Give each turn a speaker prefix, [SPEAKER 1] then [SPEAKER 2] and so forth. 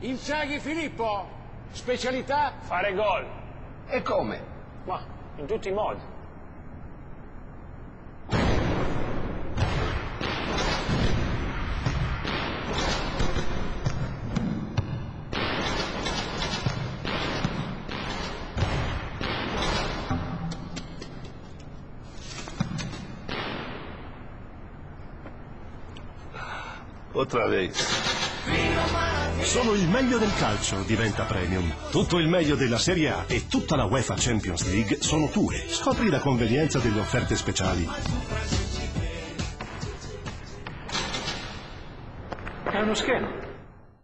[SPEAKER 1] Inzaghi Filippo, specialità?
[SPEAKER 2] Fare gol.
[SPEAKER 3] E come?
[SPEAKER 2] Ma in tutti i modi.
[SPEAKER 4] Otra vez.
[SPEAKER 5] Solo il meglio del calcio diventa premium. Tutto il meglio della Serie A e tutta la UEFA Champions League sono tue. Scopri la convenienza delle offerte speciali.
[SPEAKER 2] È uno schema.